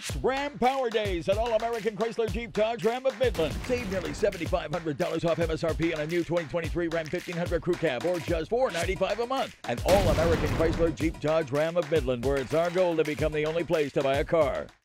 It's Ram Power Days at All American Chrysler Jeep Dodge Ram of Midland. Save nearly $7,500 off MSRP on a new 2023 Ram 1500 Crew Cab or just $495 a month. At All American Chrysler Jeep Dodge Ram of Midland, where it's our goal to become the only place to buy a car.